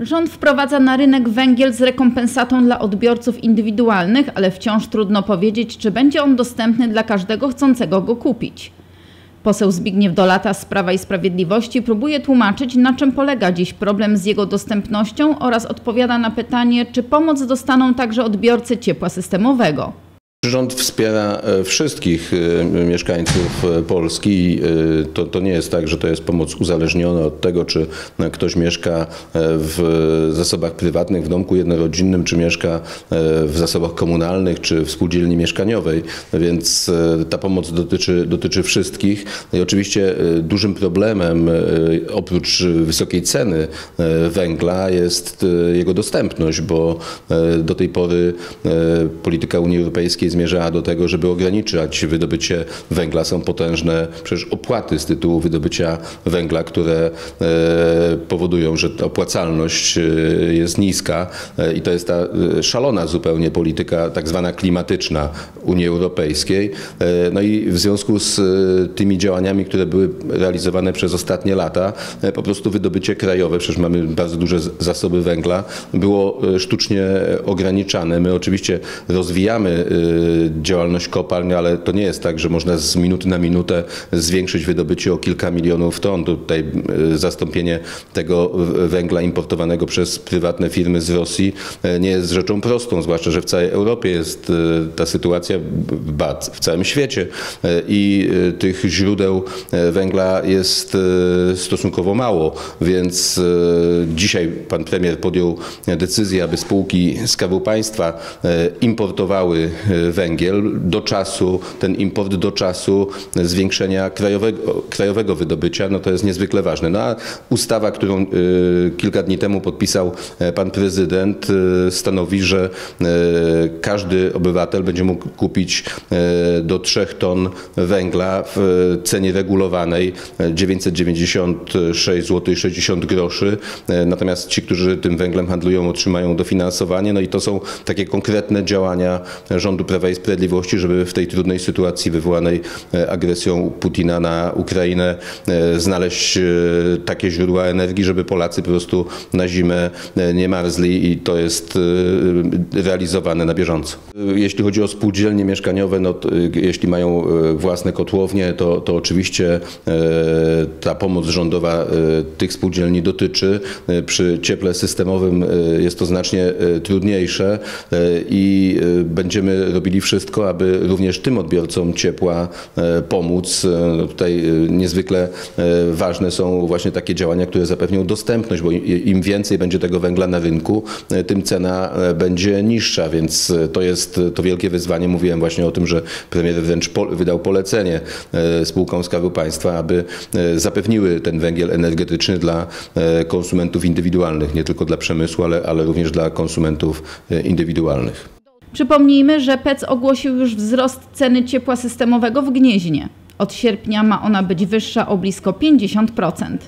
Rząd wprowadza na rynek węgiel z rekompensatą dla odbiorców indywidualnych, ale wciąż trudno powiedzieć, czy będzie on dostępny dla każdego chcącego go kupić. Poseł Zbigniew Dolata z Prawa i Sprawiedliwości próbuje tłumaczyć, na czym polega dziś problem z jego dostępnością oraz odpowiada na pytanie, czy pomoc dostaną także odbiorcy ciepła systemowego. Rząd wspiera e, wszystkich e, mieszkańców e, Polski. To, to nie jest tak, że to jest pomoc uzależniona od tego, czy ktoś mieszka w zasobach prywatnych, w domku jednorodzinnym, czy mieszka w zasobach komunalnych, czy w spółdzielni mieszkaniowej. Więc ta pomoc dotyczy, dotyczy wszystkich. No I oczywiście dużym problemem, oprócz wysokiej ceny węgla, jest jego dostępność, bo do tej pory polityka Unii Europejskiej zmierzała do tego, żeby ograniczać wydobycie węgla. Są potężne przecież opłaty z tytułu wydobycia węgla, które e, powodują, że opłacalność e, jest niska e, i to jest ta szalona zupełnie polityka tak zwana klimatyczna Unii Europejskiej. No i w związku z tymi działaniami, które były realizowane przez ostatnie lata, po prostu wydobycie krajowe, przecież mamy bardzo duże zasoby węgla, było sztucznie ograniczane. My oczywiście rozwijamy działalność kopalń, ale to nie jest tak, że można z minuty na minutę zwiększyć wydobycie o kilka milionów ton. Tutaj e, zastąpienie tego węgla importowanego przez prywatne firmy z Rosji e, nie jest rzeczą prostą, zwłaszcza, że w całej Europie jest ta sytuacja, w całym świecie i tych źródeł węgla jest stosunkowo mało, więc dzisiaj pan premier podjął decyzję, aby spółki Skarbu Państwa importowały węgiel do czasu, ten import do czasu zwiększenia krajowego, krajowego wydobycia, no to jest niezwykle ważne. No a ustawa, którą y, kilka dni temu podpisał e, pan prezydent, y, stanowi, że y, każdy obywatel będzie mógł kupić do 3 ton węgla w cenie regulowanej 996 zł 60 groszy. Natomiast ci, którzy tym węglem handlują, otrzymają dofinansowanie. No i to są takie konkretne działania rządu Prawa i Sprawiedliwości, żeby w tej trudnej sytuacji wywołanej e, agresją Putina na Ukrainę e, znaleźć e, takie źródła energii, żeby Polacy po prostu na zimę nie marzli i to jest realizowane na bieżąco. Jeśli chodzi o spółdzielnie mieszkaniowe, no to, jeśli mają własne kotłownie, to, to oczywiście ta pomoc rządowa tych spółdzielni dotyczy. Przy cieple systemowym jest to znacznie trudniejsze i będziemy robili wszystko, aby również tym odbiorcom ciepła e, pomóc. E, tutaj e, niezwykle ważne są właśnie takie działania, które zapewnią dostępność, bo im więcej będzie tego węgla na rynku, tym cena będzie niższa, więc to jest to wielkie wyzwanie. Mówiłem właśnie o tym, że premier wręcz wydał polecenie spółkom Skarbu Państwa, aby zapewniły ten węgiel energetyczny dla konsumentów indywidualnych, nie tylko dla przemysłu, ale, ale również dla konsumentów indywidualnych. Przypomnijmy, że PEC ogłosił już wzrost ceny ciepła systemowego w Gnieźnie. Od sierpnia ma ona być wyższa o blisko 50%.